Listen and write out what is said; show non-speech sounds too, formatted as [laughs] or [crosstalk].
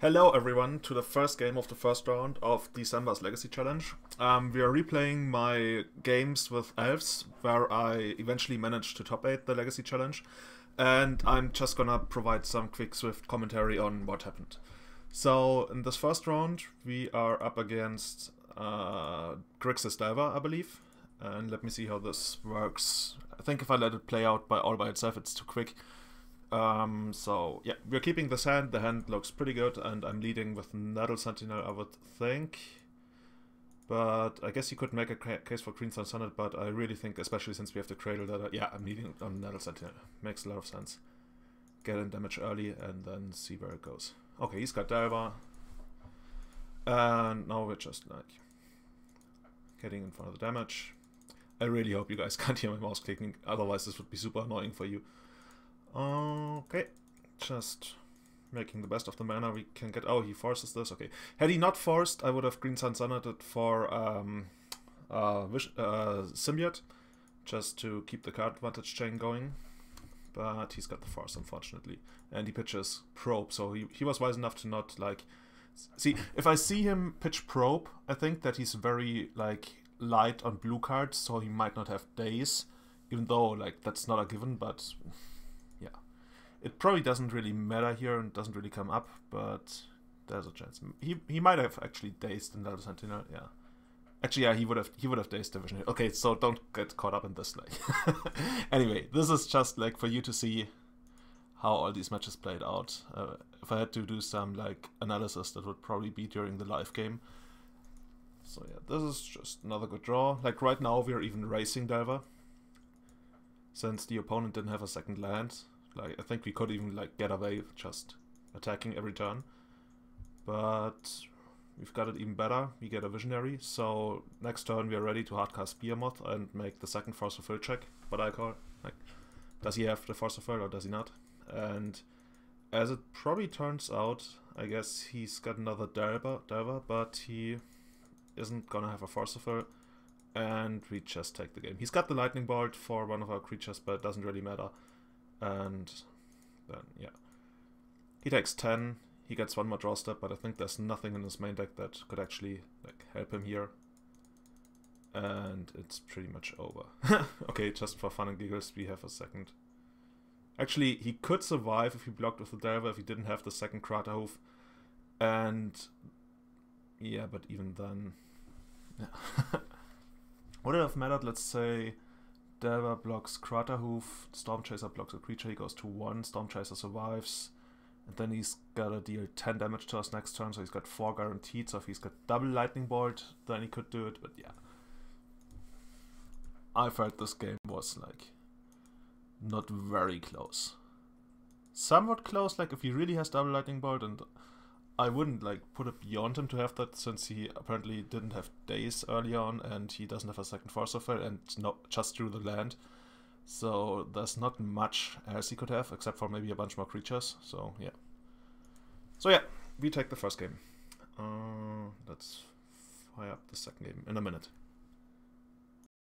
Hello everyone to the first game of the first round of December's Legacy Challenge. Um, we are replaying my games with Elves, where I eventually managed to top 8 the Legacy Challenge, and I'm just gonna provide some quick swift commentary on what happened. So in this first round we are up against uh, Grixis Delver, I believe, and let me see how this works. I think if I let it play out by all by itself it's too quick. Um, so yeah, we're keeping this hand. The hand looks pretty good, and I'm leading with Nettle Sentinel, I would think. But I guess you could make a case for Green Sun's Zenith, but I really think, especially since we have the Cradle, that I, yeah, I'm leading on Nettle Sentinel. Makes a lot of sense. Get in damage early and then see where it goes. Okay, he's got Delver. And now we're just like getting in front of the damage. I really hope you guys [laughs] can't hear my mouse clicking, otherwise this would be super annoying for you. Okay, just making the best of the mana we can get. Oh, he forces this. Okay, had he not forced, I would have Green Sun's Zenithed for um, uh, uh, Symbiote, just to keep the card advantage chain going. But he's got the force, unfortunately, and he pitches probe. So he he was wise enough to not like. See, if I see him pitch probe, I think that he's very like light on blue cards, so he might not have Daze. Even though like that's not a given, but it probably doesn't really matter here and doesn't really come up, but there's a chance. He he might have actually dazed in the Sentinel, yeah. Actually, yeah, he would have he would have dazed Division. Okay, so don't get caught up in this. Like, [laughs] anyway, this is just like for you to see how all these matches played out. Uh, if I had to do some like analysis, that would probably be during the live game. So yeah, this is just another good draw. Like right now, we're even racing Delver, since the opponent didn't have a second land. Like I think we could even like get away with just attacking every turn. But we've got it even better. We get a visionary. So next turn we are ready to hardcast Behemoth and make the second force of will check, what I call like does he have the force of will or does he not? And as it probably turns out, I guess he's got another Delver, Delver but he isn't gonna have a force of will. And we just take the game. He's got the lightning bolt for one of our creatures, but it doesn't really matter. And then, yeah. He takes 10. He gets one more draw step, but I think there's nothing in his main deck that could actually like help him here. And it's pretty much over. [laughs] okay, just for fun and giggles, we have a second. Actually, he could survive if he blocked with the Delver if he didn't have the second Craterhoof. And yeah, but even then... Yeah. [laughs] Would it have mattered, let's say, Delver blocks Craterhoof, Stormchaser blocks a creature, he goes to 1, Stormchaser survives, and then he's gotta deal 10 damage to us next turn, so he's got 4 guaranteed, so if he's got double Lightning Bolt, then he could do it, but yeah. I felt this game was, like, not very close. Somewhat close, like, if he really has double Lightning Bolt, and I wouldn't like put it beyond him to have that since he apparently didn't have Daze early on and he doesn't have a second force of and not just through the land. So there's not much else he could have except for maybe a bunch more creatures. So yeah. So yeah, we take the first game. Uh, let's fire up the second game in a minute.